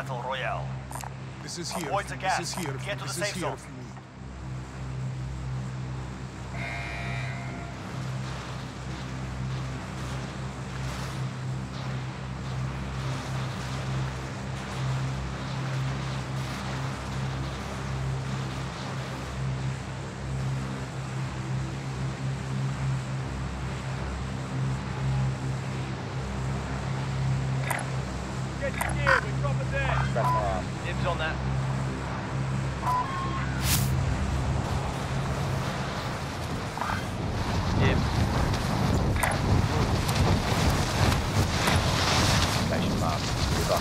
Battle Royale. This is here. Avoid the This is here. Get to the This safe is here zone. if you need. Get your gear, we're dropping there. Dibs on that. Dibs. Station mark. River.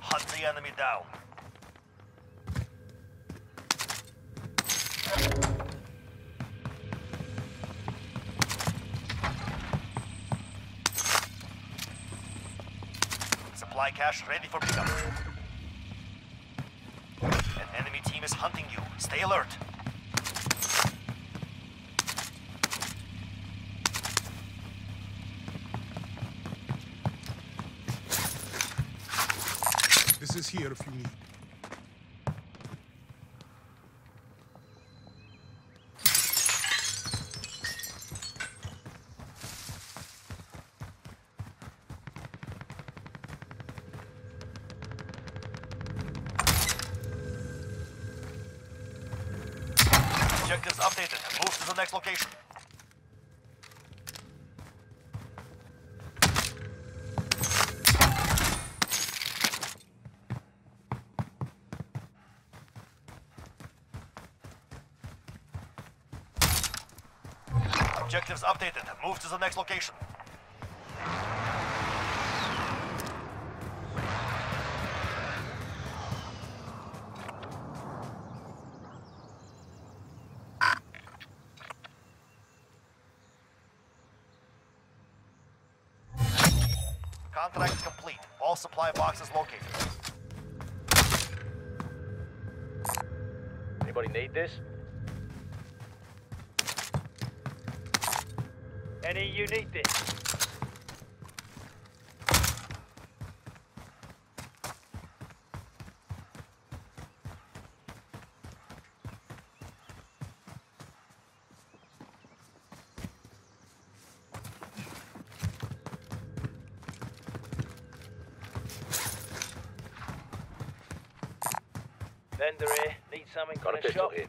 Hunt the enemy down. Supply cache ready for pickup. An enemy team is hunting you. Stay alert. Here if you need. Objectives updated. Move to the next location. Objectives updated. Move to the next location. Contract complete. All supply boxes located. Anybody need this? Any you need this? Vendor here. Need something Got on a a shop? here.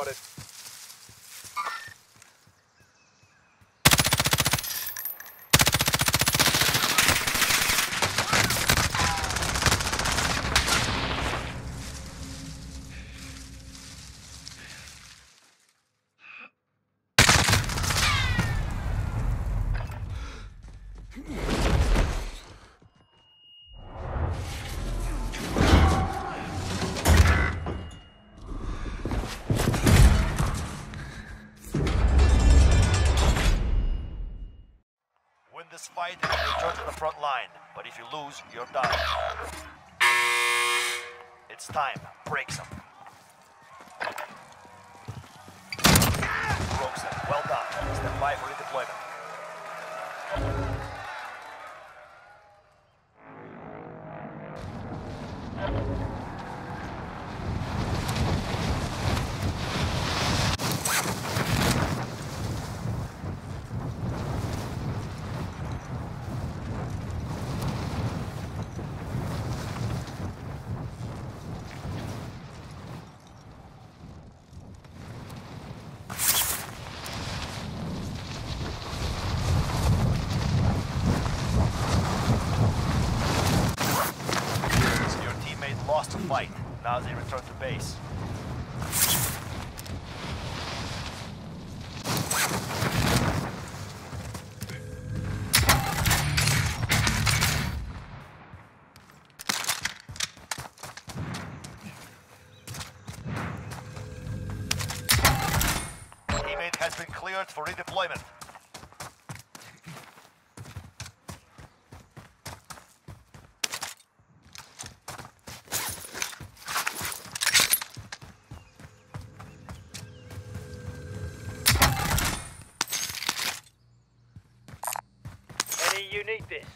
Spotted. This fight and return to the front line. But if you lose, you're done. It's time. Break some. Broke some. Well done. Stand by for redeployment. Fight. Now they return to base. Teammate has been cleared for redeployment. Any, you need this.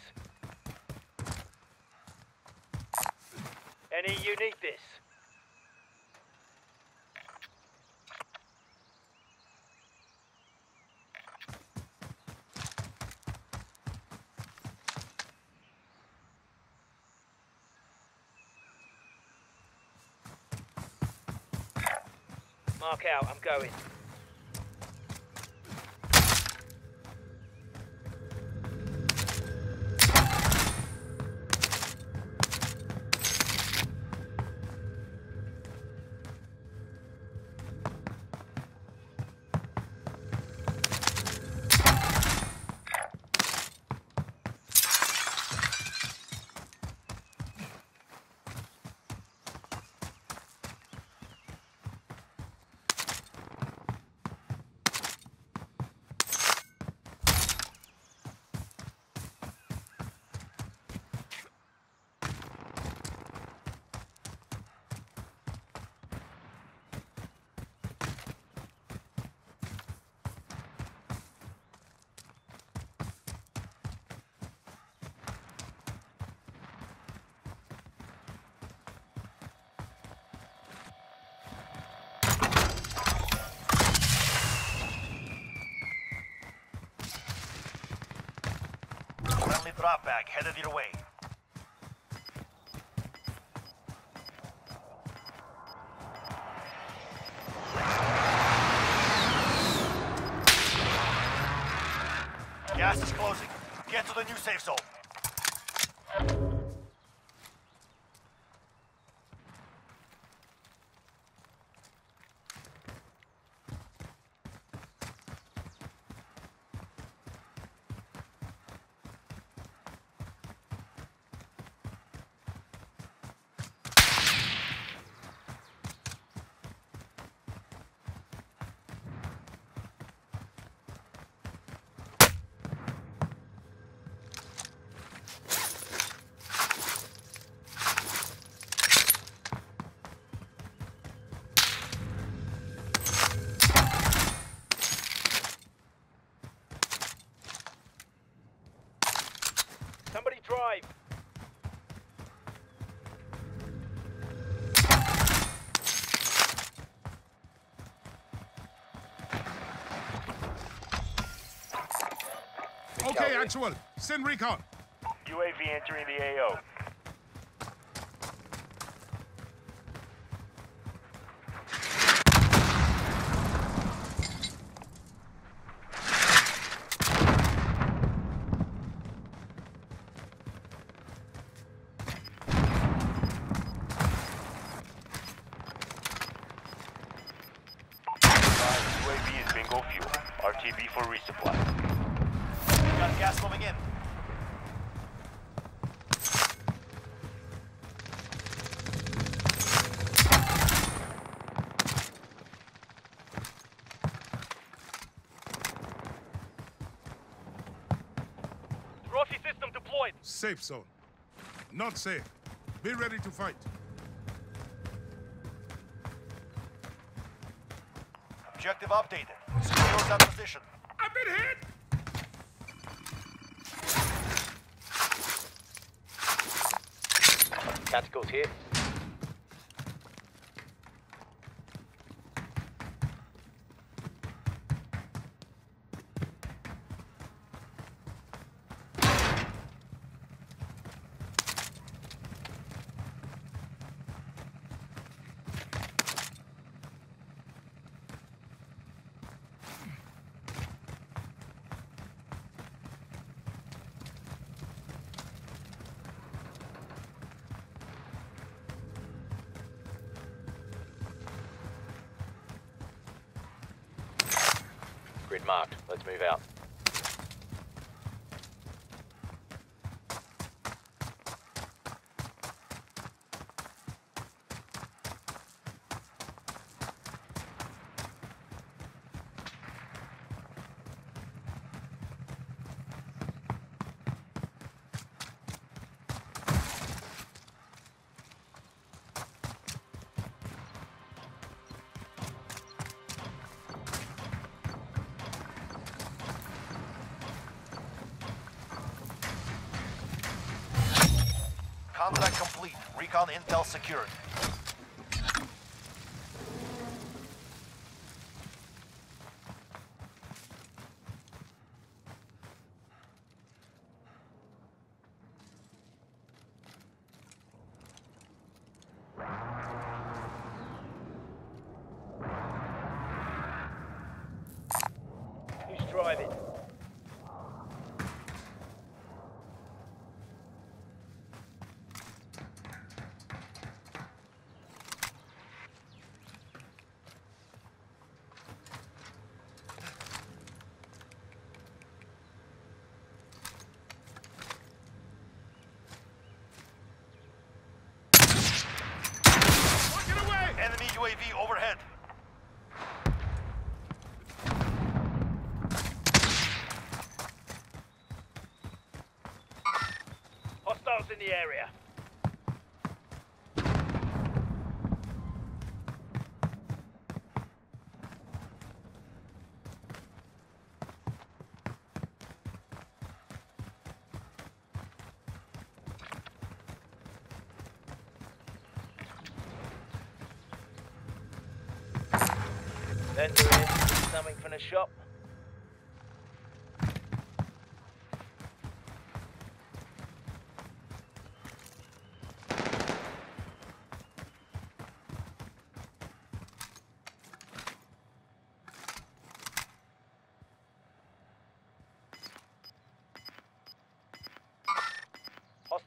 Any, you need this. Mark out, I'm going. Friendly drop bag headed your way. Gas is closing. Get to the new safe zone. Okay, actual. Send recon. UAV entering the AO. UAV is bingo fuel. RTB for resupply. Got gas moving in. Deployed. Safe zone. Not safe. Be ready to fight. Objective updated. Secure that position. I've been hit! Tacticals here. Marked. Let's move out. Contract complete. Recon intel secured. Who's driving? Get away! Enemy UAV overhead. Hostiles in the area. Vendor in. Something from the shop.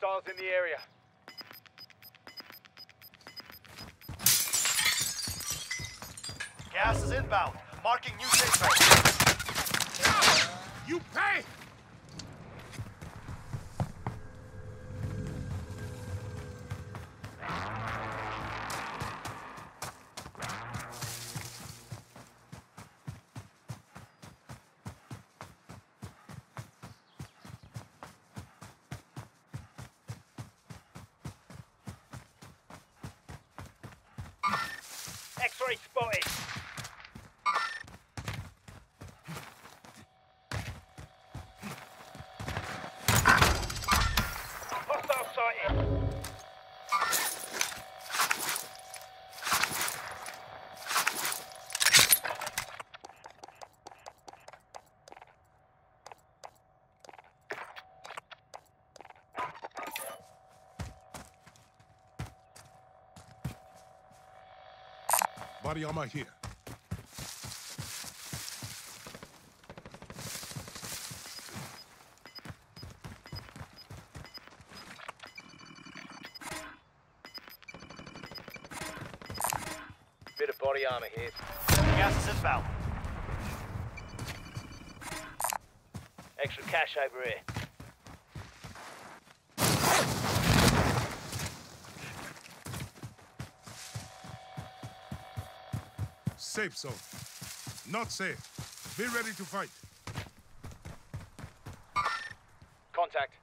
Hostiles in the area. Gas is inbound. Marking new safe zone. You pay! Body armor here. Bit of body armor here. Gas is inbound. Extra cash over here. Safe zone. Not safe. Be ready to fight. Contact.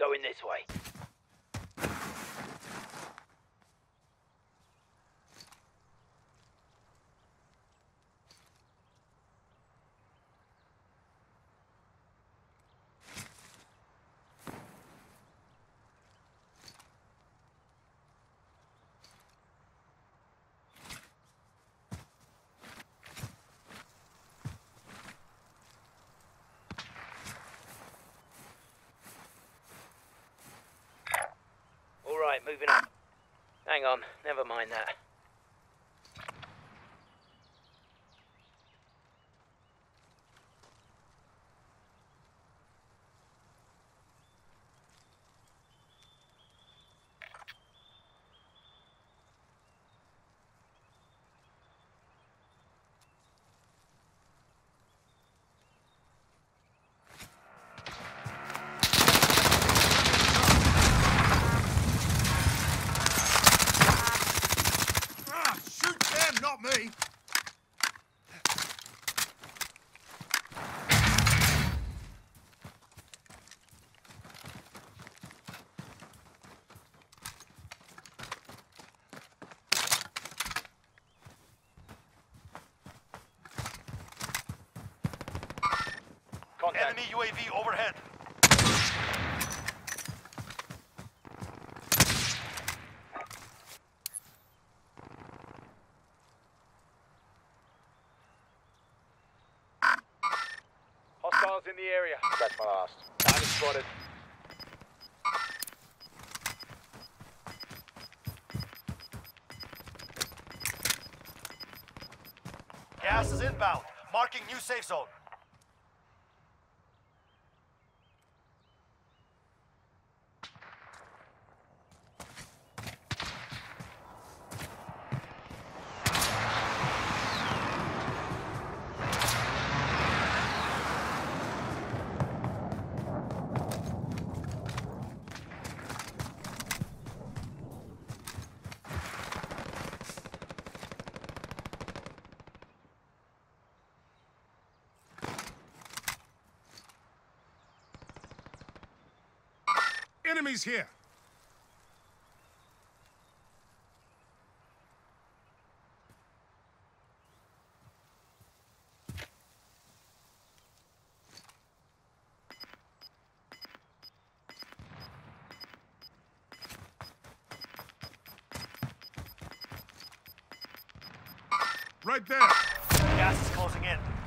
Going this way. Right, moving on. Hang on, never mind that. Enemy UAV overhead. Hostiles in the area. That's my last. Target spotted. Gas is inbound. Marking new safe zone. Enemies here! Right there! Gas is closing in.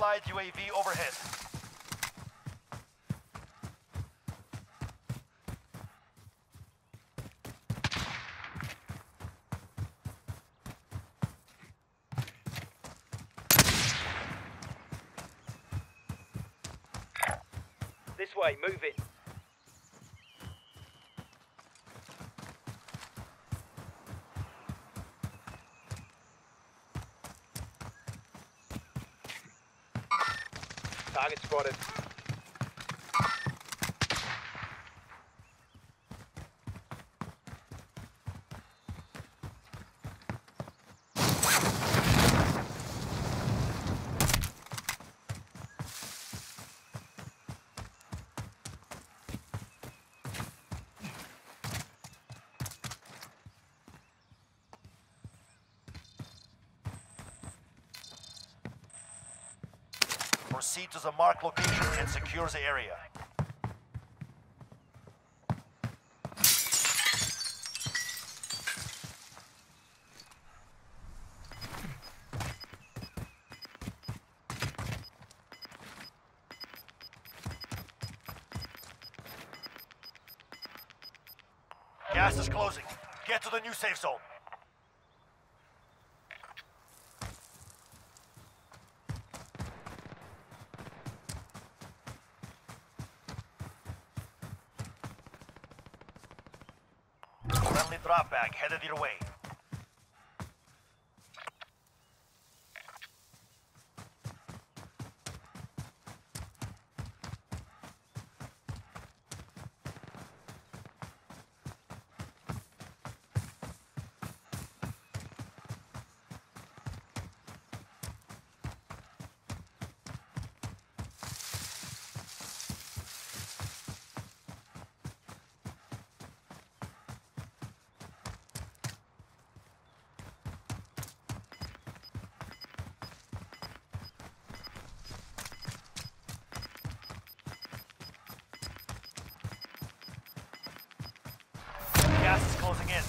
Allied UAV overhead. This way, moving. Target spotted. Proceed to the marked location and secure the area. Gas is closing. Get to the new safe zone. Friendly Friendly drop bag headed your way. Gas is closing in.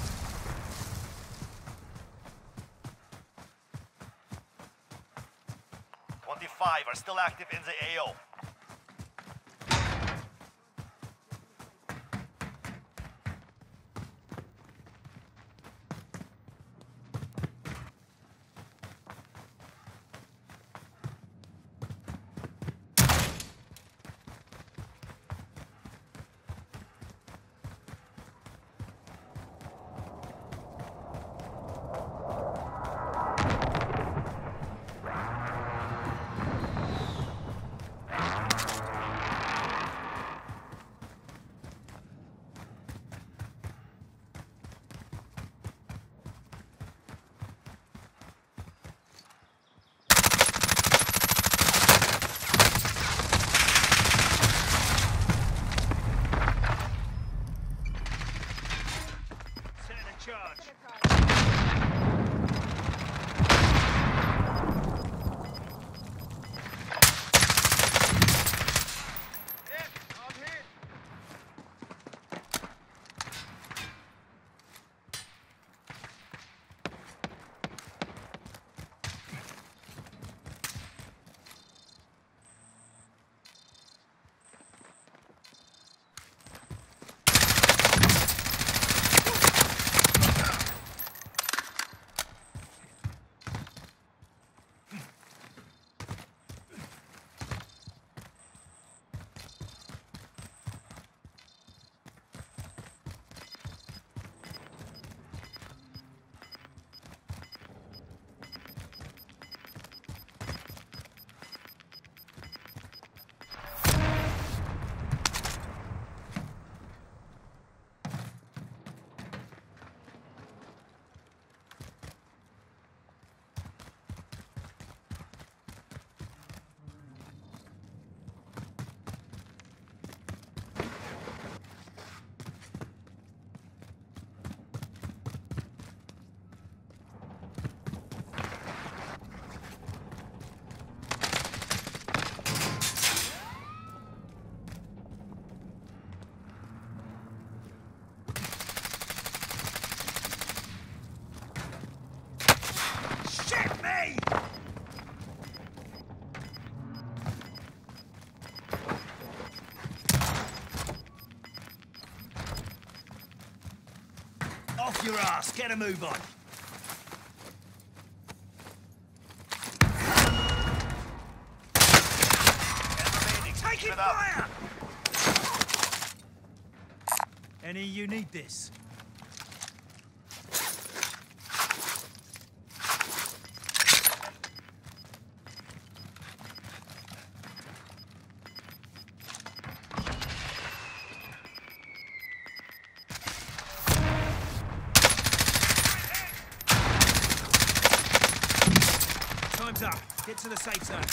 Twenty-five are still active in the AO. Off your ass, get a move on. Taking fire! Any you need this? Time's up. Get to the safe zone.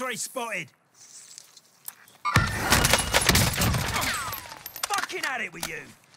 X-ray spotted. Fucking at it with you. You